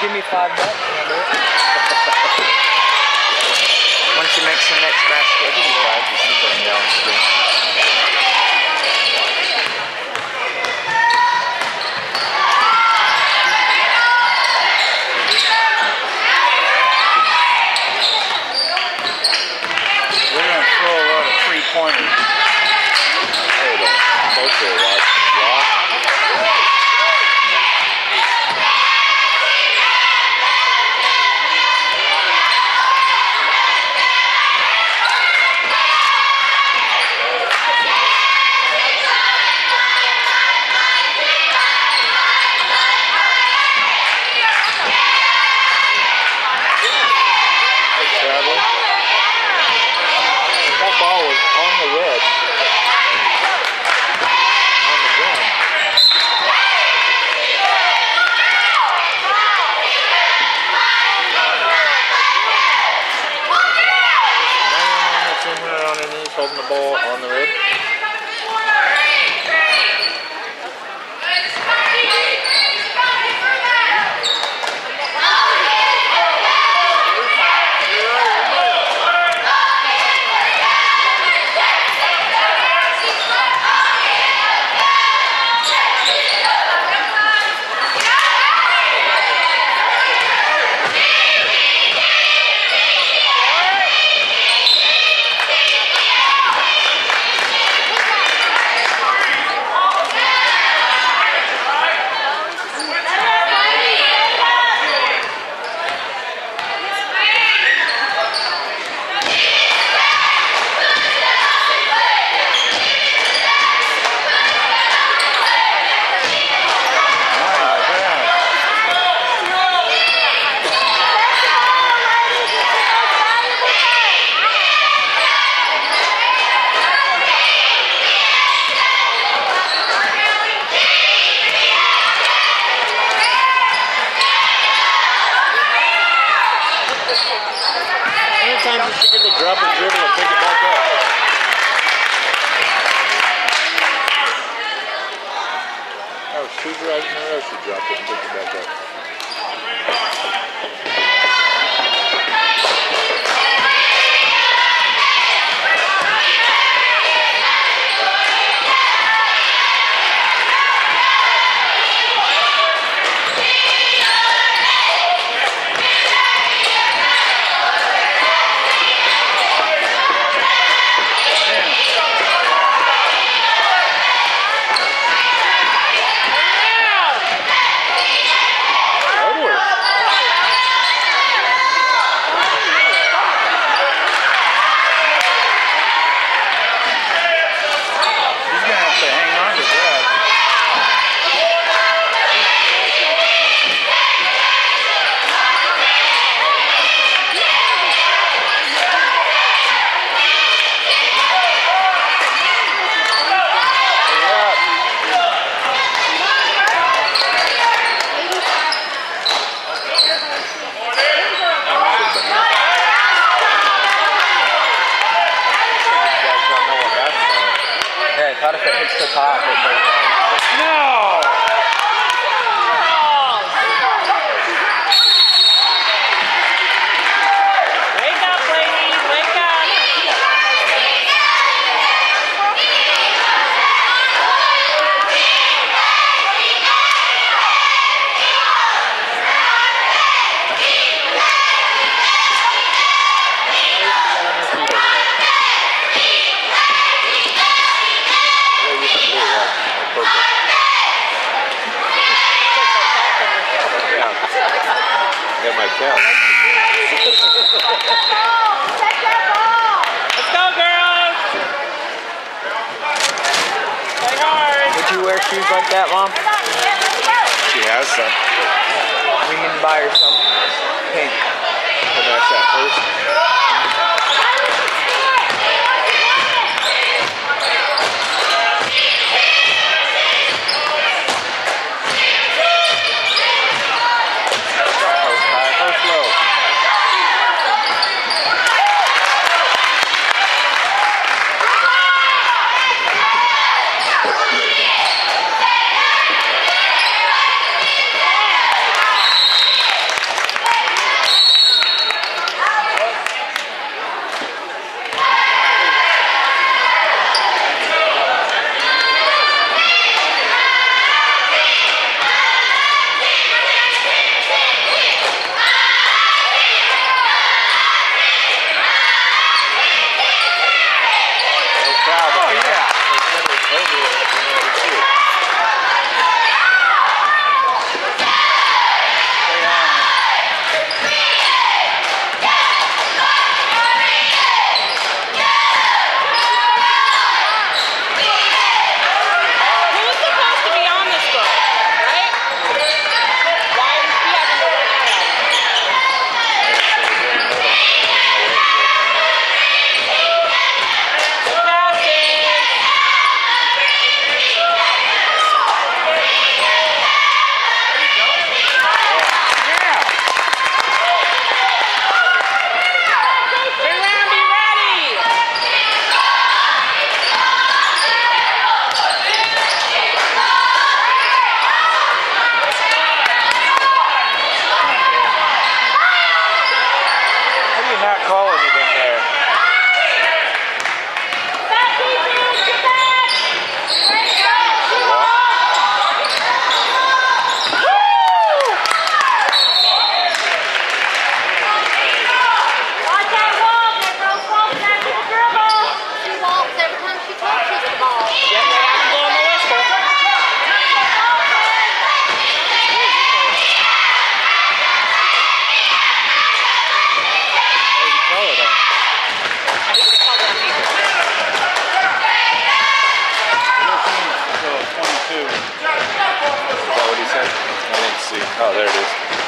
Give me five bucks. Once you mix the next basket, I'll give you five just to put them downstream. We're gonna throw a lot of three pointers. Hold on. Supposed to watch rock. Traveling. That ball was on the red. On the ground. Man that's in there on their knees holding the ball on the red. To drop and dribble and pick it back up? Was two drives in a row she dropped it and picked it back up. Edward. He's gonna have to hang on to that. You guys don't know what that's for. Yeah, I thought if it hits the top, it goes down. No! Wake up, ladies, wake up. Yeah, you can do that. Purple. Yeah. Got. Let's go, girls. Play hard. Would you wear shoes like that, Mom? She has some. We need to buy her some pink. But that's that first. First Oh, there it is.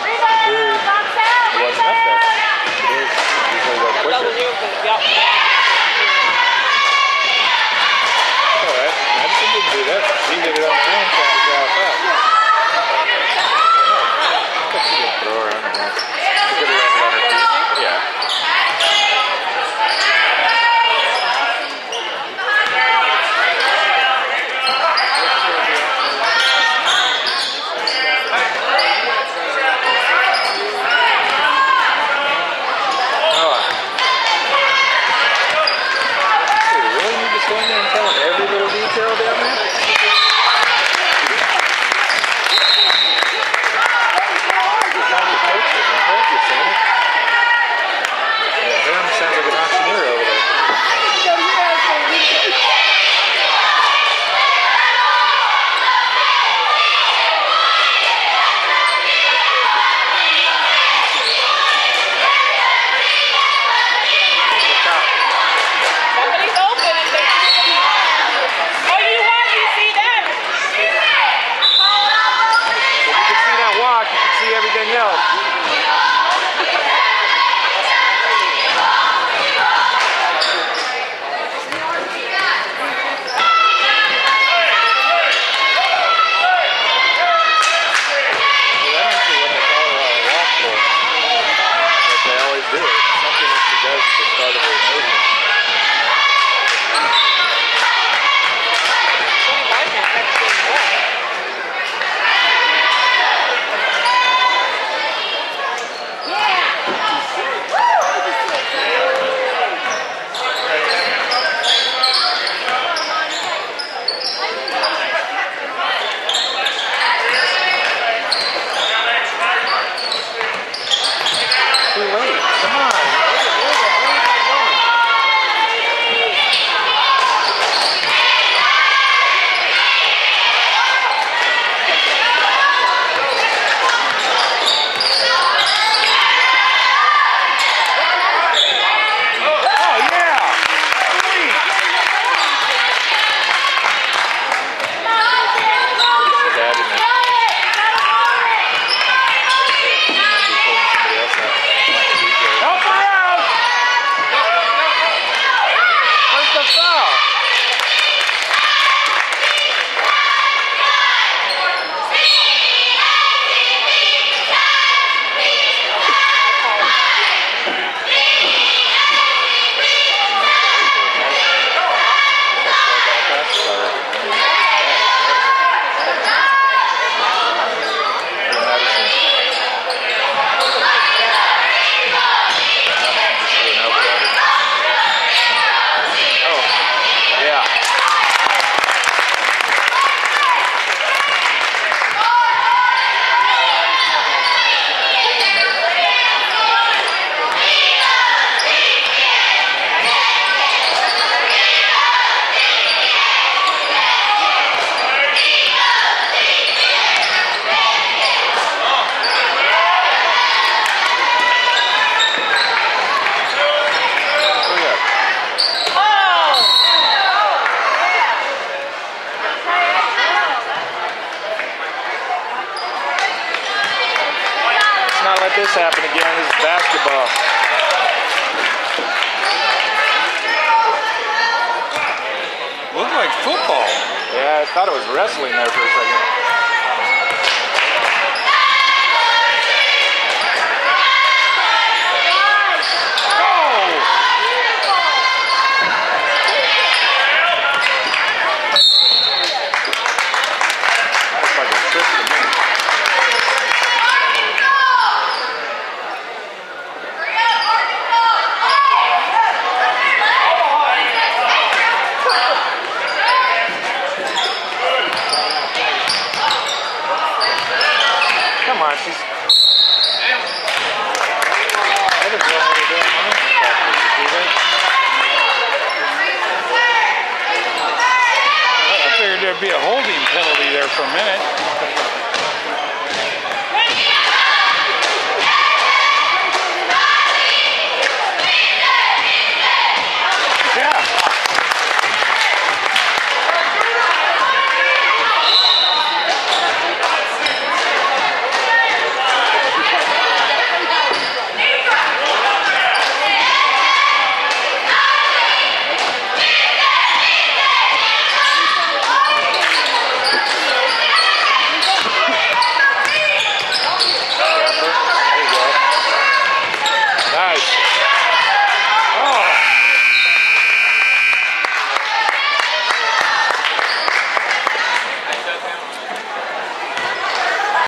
incredible. basketball. Looked like football. Yeah, I thought it was wrestling there for a second.